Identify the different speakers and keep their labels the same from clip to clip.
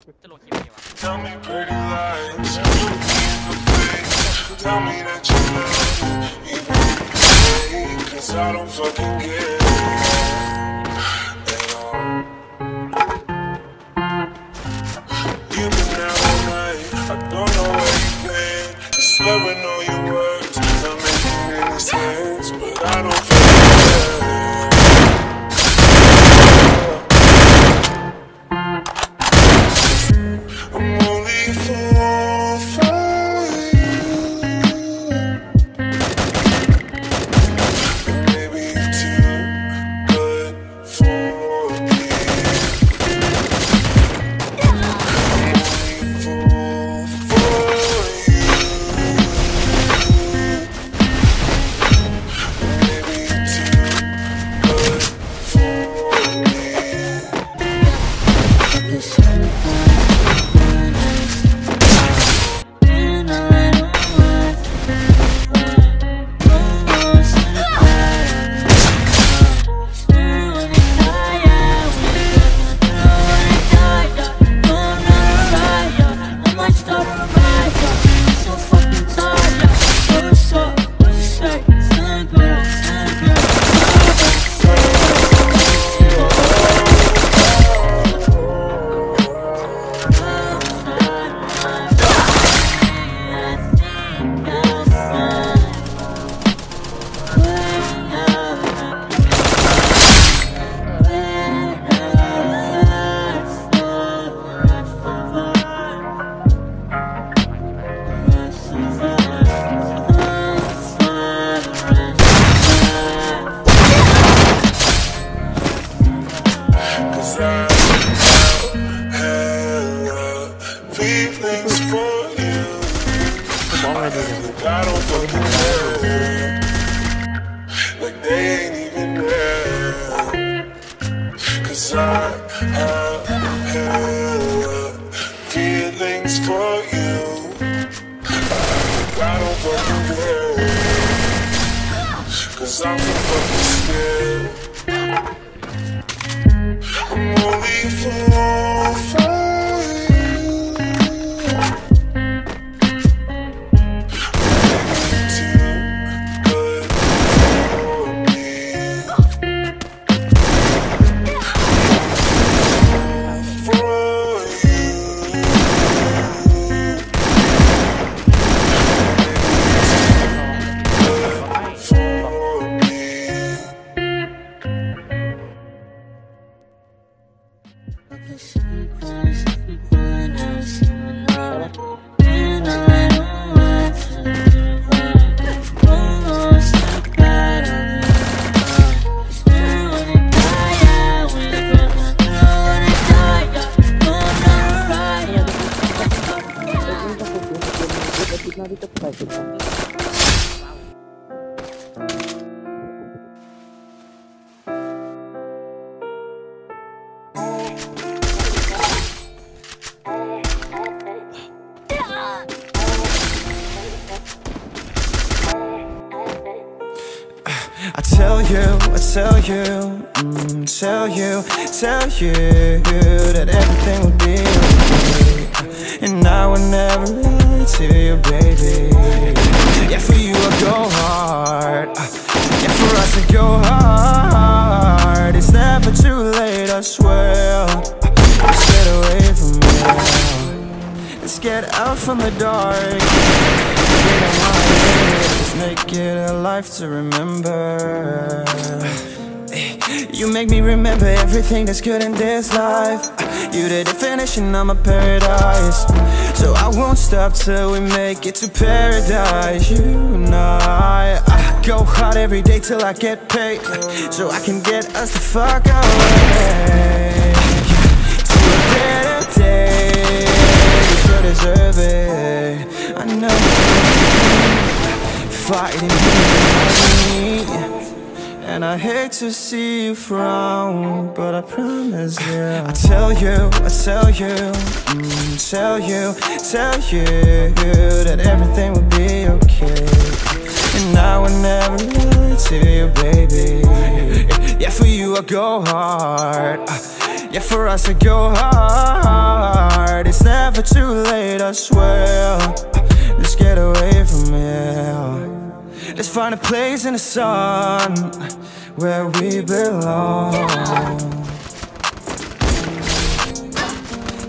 Speaker 1: จะลงคลิปนี้วะ
Speaker 2: Tell me pretty lies, look me in the face. Tell me that you love me, even if it's fake. Cause I don't fucking get it at all. You've been out all night, I don't know where you've been. You're slurring all Cause I have feelings for you. I don't fucking care. Cause I'm so fucking scared.
Speaker 3: Tell you, mm, tell you, tell you that everything will be okay. And I will never lie to you, baby. Yeah, for you I go hard. Yeah, for us I go hard. It's never too late, I swear. Let's get away from me. Let's get out from the dark. It a life to remember. You make me remember everything that's good in this life. You the definition of my paradise. So I won't stop till we make it to paradise. You and I, I go hard every day till I get paid. So I can get us the fuck away. To a better day. You deserve it. I know fighting. And I hate to see you frown, but I promise you. I tell you, I tell you, mm, tell you, tell you that everything will be okay. And I will never lie to you, baby. Yeah, for you I go hard. Yeah, for us I go hard. It's never too late, I swear. Let's get away from here. Let's find a place in the sun where we belong.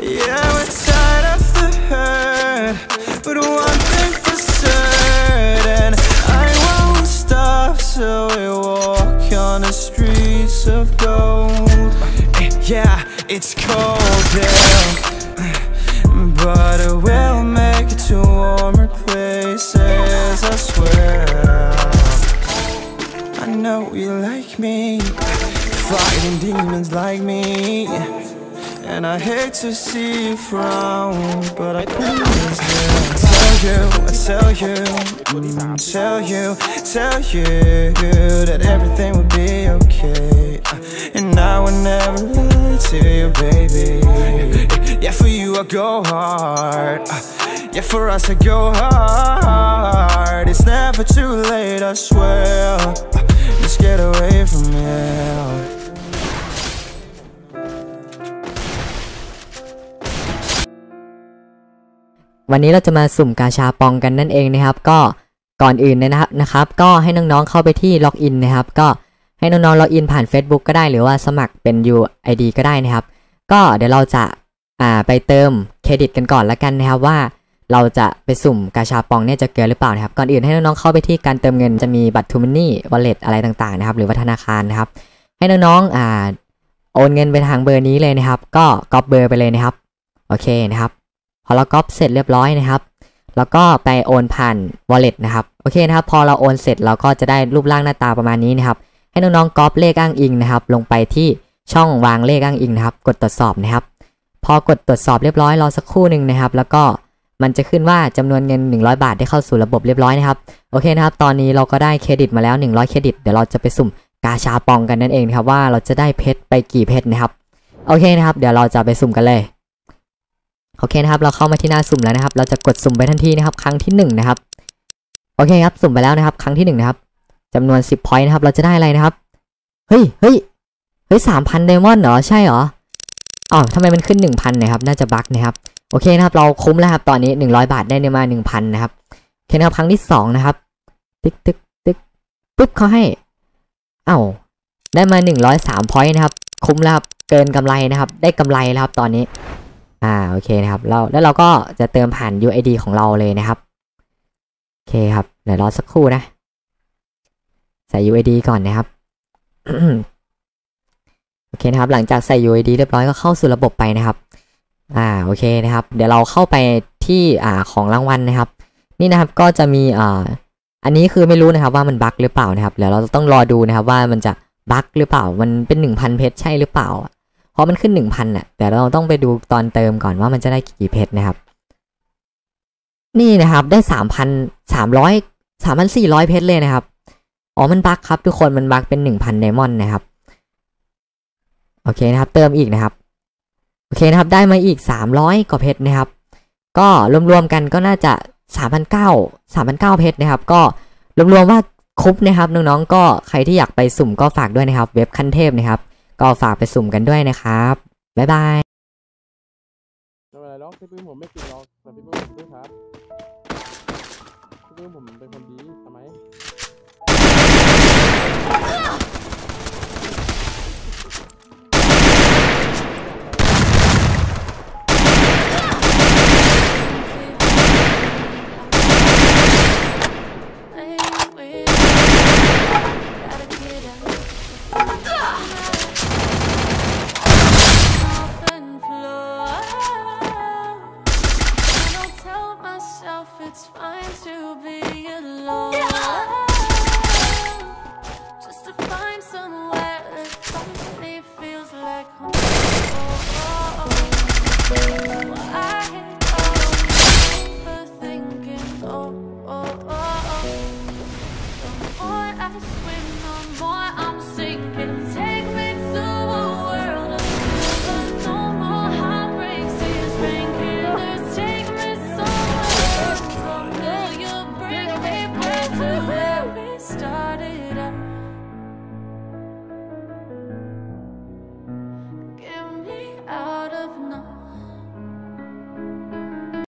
Speaker 3: Yeah, we're tired of the hurt, but one thing for certain, I won't stop till we walk on the streets of gold. Yeah, it's cold I you like me, fighting demons like me. And I hate to see you frown, but I promise you. I Tell you, I tell you, mm, tell you, tell you that everything will be okay. And I will never lie to you, baby. Yeah, for you I go hard. Yeah, for us I go hard. It's never too late, I swear. Let's get away from here.
Speaker 1: วันนี้เราจะมาสุ่มกาชาปองกันนั่นเองนะครับ ก็ก่อนอื่นนะครับนะครับ ก็ให้น้องๆเข้าไปที่ล็อกอินนะครับ ก็ให้น้องๆล็อกอินผ่าน Facebook ก็ได้หรือว่าสมัครเป็น UID ก็ได้นะครับ ก็เดี๋ยวเราจะอ่าไปเติมเครดิตกันก่อนละกันนะครับว่า เราจะไปสุ่มกาชาปองเนี่ยจะเกินหรือเปล่านะครับ ก่อนอื่นให้น้องๆเข้าไปที่การเติมเงินจะมีบัตรทูมินี่วอลเล็ตอะไรต่างๆนะครับ หรือว่าธนาคารนะครับ ให้น้องๆอ่าโอนเงินไปทางเบอร์นี้เลยนะครับ ก็ก๊อปเบอร์ไปเลยนะครับ โอเคนะครับ พอเราก๊อปเสร็จเรียบร้อยนะครับ แล้วก็ไปโอนผ่าน wallet นะครับ โอเคนะครับ พอเราโอนเสร็จเราก็จะได้รูปร่างหน้าตาประมาณนี้นะครับ ให้น้องๆก๊อปเลขอ้างอิงนะครับ ลงไปที่ช่องวางเลขอ้างอิงนะครับ กดตรวจสอบนะครับ พอกดตรวจสอบเรียบร้อยรอสักครู่หนึ่งนะครับ แล้วก็ มันจะขึ้นว่าจำนวนเงิน 100 บาทได้เข้าสู่ระบบเรียบร้อยนะครับ โอเคนะครับ ตอนนี้เราก็ได้เครดิตมาแล้ว 100 เครดิต เดี๋ยวเราจะไปสุ่มกาชาปองกันนั่นเองครับว่าเราจะได้เพชรไปกี่เพชรนะครับ โอเคนะครับ เดี๋ยวเราจะไปสุ่มกันเลย โอเคนะครับ เราเข้ามาที่หน้าสุ่มแล้วนะครับ เราจะกดสุ่มไปทันทีนะครับ ครั้งที่หนึ่งนะครับ โอเคครับ สุ่มไปแล้วนะครับ ครั้งที่หนึ่งนะครับจำนวน10 point นะครับ เราจะได้อะไรนะครับ เฮ้ย เฮ้ย เฮ้ยสามพันไดมอนด์เหรอ ใช่เหรออ๋อทำไมมันขึ้น 1,000นะครับ น่าจะบั๊กนะครับ โอเคนะครับ เราคุ้มแล้วครับ ตอนนี้100บาทได้เนี่ยมา1,000นะครับโอเคนะครับครั้งที่สองนะครับ ติ๊กติ๊กติ๊กปุ๊บเขาให้ เอ้า ได้มา103 point นะครับ คุ้มแล้วครับ เกินกำไรนะครับ ได้กำไรแล้วครับ ตอนนี้ อ่า โอเคนะครับ เรา แล้วเราก็จะเติมผ่าน UID ของเราเลยนะครับ โอเคครับ เดี๋ยวรอสักครู่นะ ใส่ UID ก่อนนะครับโอเคนะครับ หลังจากใส่ UID เรียบร้อยก็เข้าสู่ระบบไปนะครับ อ่าโอเคนะครับ เดี๋ยวเราเข้าไปที่อ่าของรางวัลนะครับ นี่นะครับก็จะมีอ่าอันนี้คือไม่รู้นะครับว่ามันบั๊กหรือเปล่านะครับเดี๋ยวเราต้องรอดูนะครับว่ามันจะบั๊กหรือเปล่า มันเป็นหนึ่งพันเพชรใช่หรือเปล่า เพราะมันขึ้นหนึ่งพันน่ะแต่เราต้องไปดูตอนเติมก่อนว่ามันจะได้กี่เพชรนะครับ นี่นะครับได้สามพันสามร้อยสามพันสี่ร้อยเพชรเลยนะครับ อ๋อ มันบั๊กครับ ทุกคน มันบั๊กเป็นหนึ่งพันไดมอนด์นะครับ โอเคนะครับ เติมอีกนะครับ โอเคนะครับ ได้มาอีกสามร้อยกว่าเพชรนะครับ ก็รวมๆกันก็น่าจะสามพันเก้าสามพันเพชรนะครับ ก็รวมๆว่าคุ้มนะครับน้องๆก็ใครที่อยากไปสุ่มก็ฝากด้วยนะครับ เว็บขั้นเทพนะครับ ก็ฝากไปสุ่มกันด้วยนะครับ บ๊ายบาย
Speaker 4: ไม่เป็นไรหรอกพี่ปื้มผมไม่ติดหรอกแต่พี่ปื้มผมด้วยครับพี่ปื้มผมเป็นคนดี